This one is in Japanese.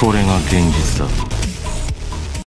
これが現実だ。